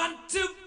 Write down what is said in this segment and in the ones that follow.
want to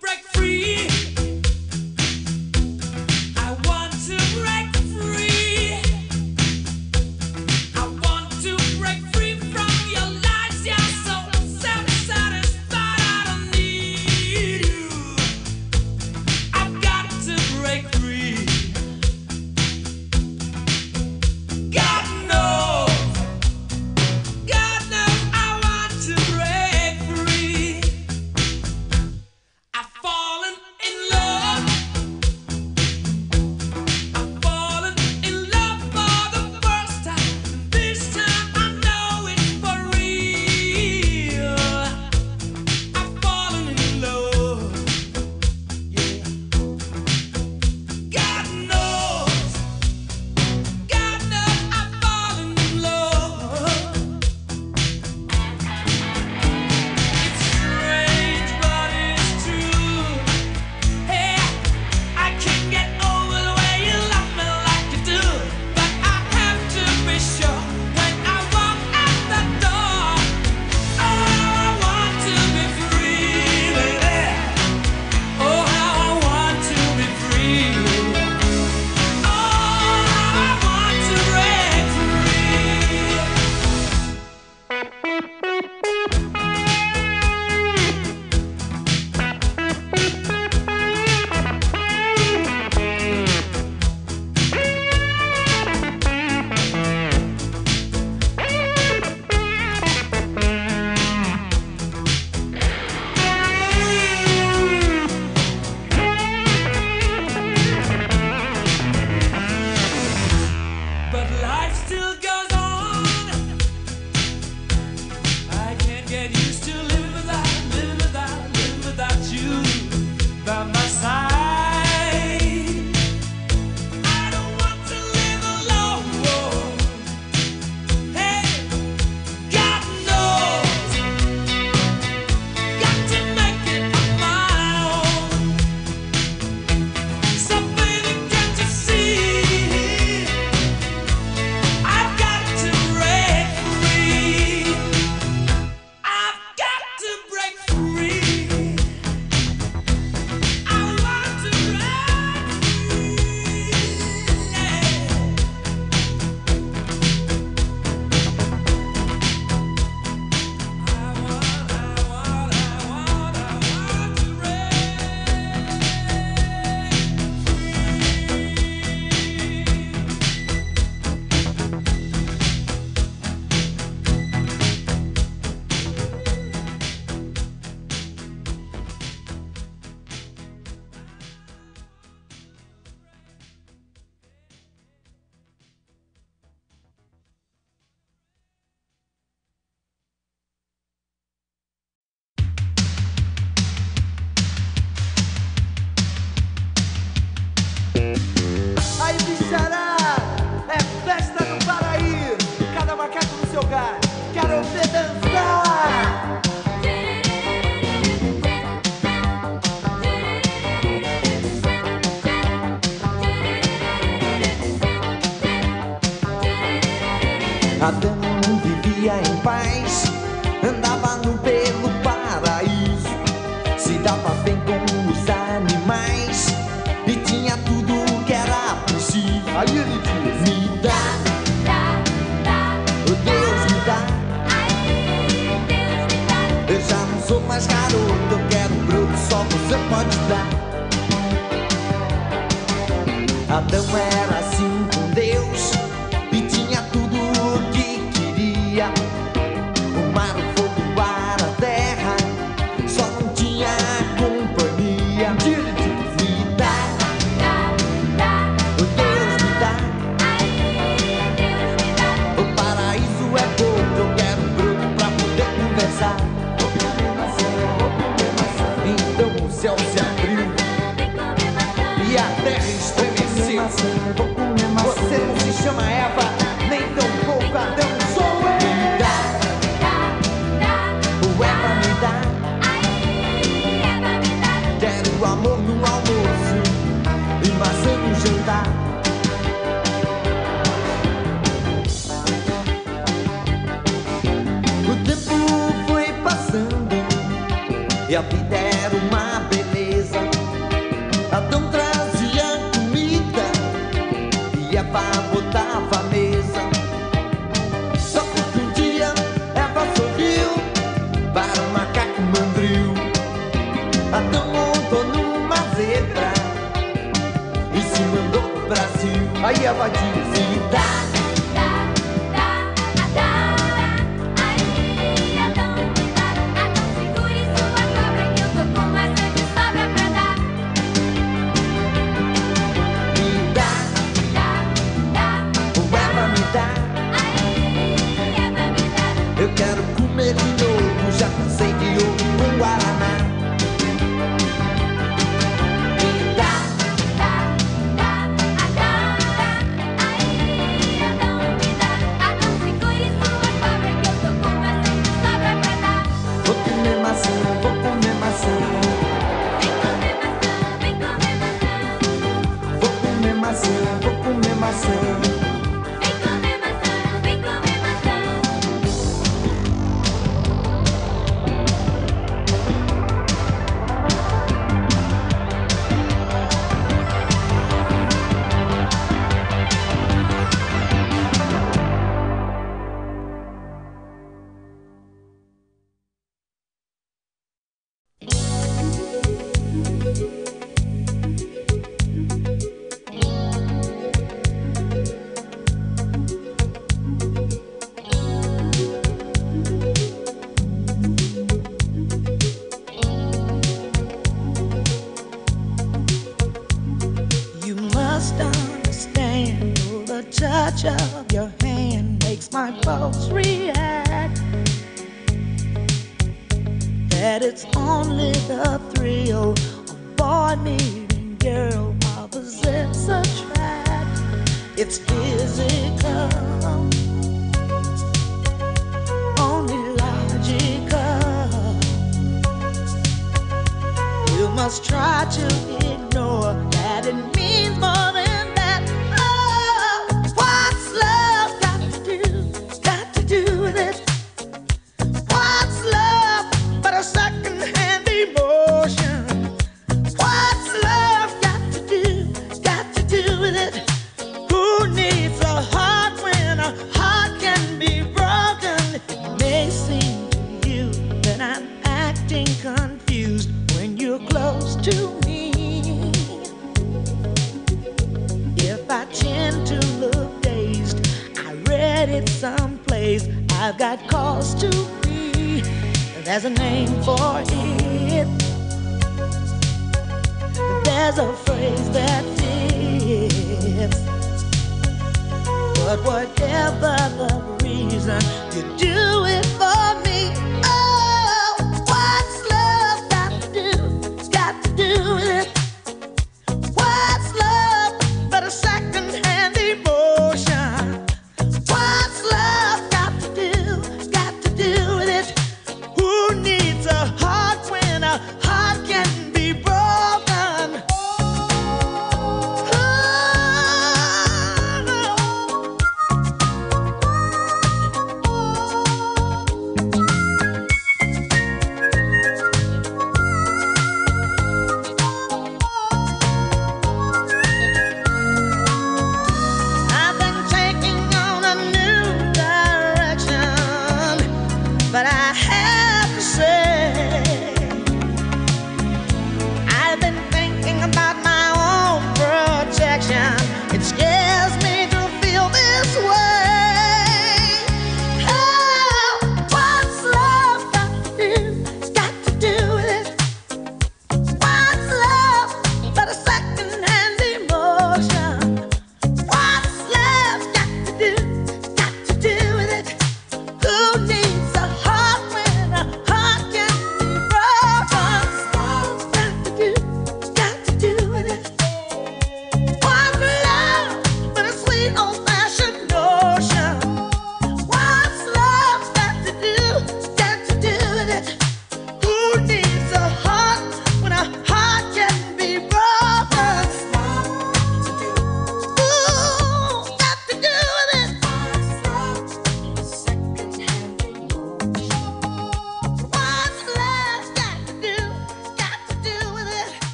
sou mais garoto, eu quero um bruto, só você pode dar. Adão era E a vida era uma beleza. Adão trazia comida e é Eva botava a mesa. Só porque um dia é Eva sorriu para o um macaco mandril. Adão montou numa zebra e se mandou pro Brasil. Aí é Eva disse: tá? folks react that it's only the thrill to be. There's a name for it. There's a phrase that fits. But whatever the reason, you do it for.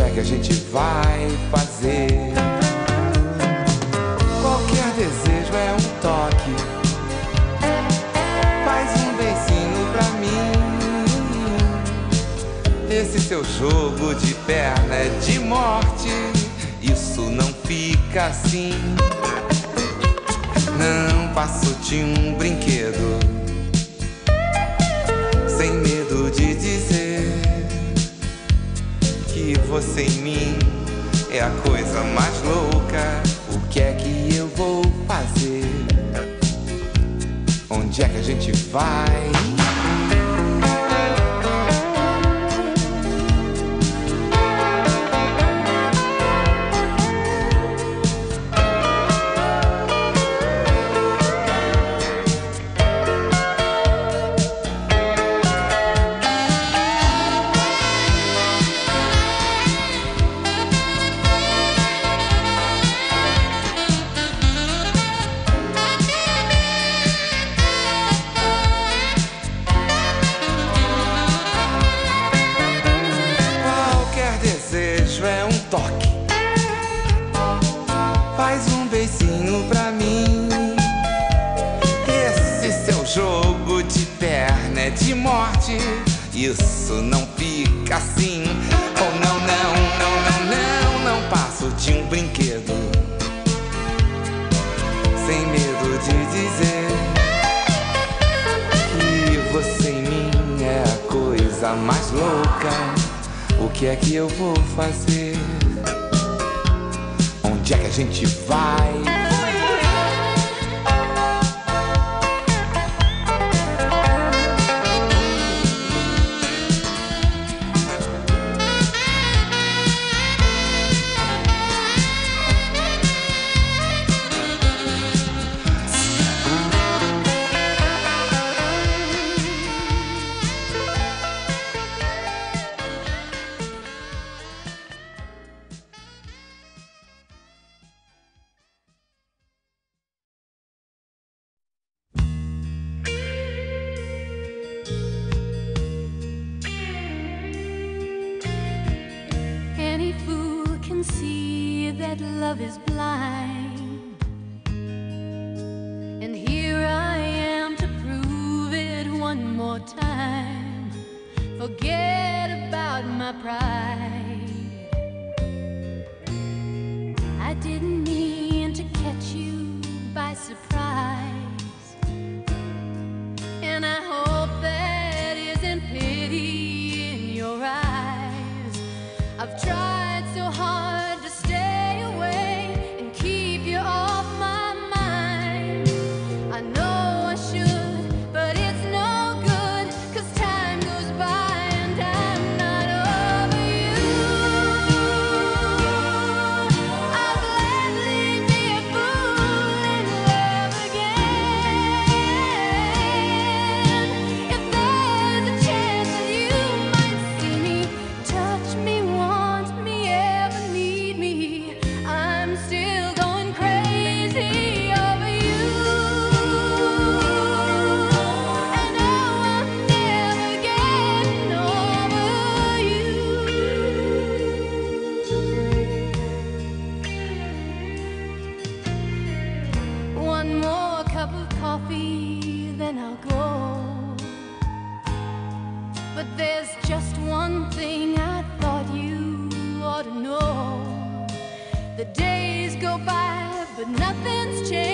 que é que a gente vai fazer? Qualquer desejo é um toque. Faz um beicinho pra mim. Esse seu jogo de perna é de morte. Isso não fica assim. Não passo de um brinquedo. Sem medo de dizer que você em mim é a coisa mais louca. O que é que eu vou fazer? Onde é que a gente vai? Isso não fica assim. Oh, não, não, não, não, não, não passo de um brinquedo. Sem medo de dizer que você em mim é a coisa mais louca. O que é que eu vou fazer? Onde é que a gente vai? Forget about my pride. I didn't mean to catch you by surprise. And I hope that isn't pity in your eyes. I've tried. The days go by, but nothing's changed.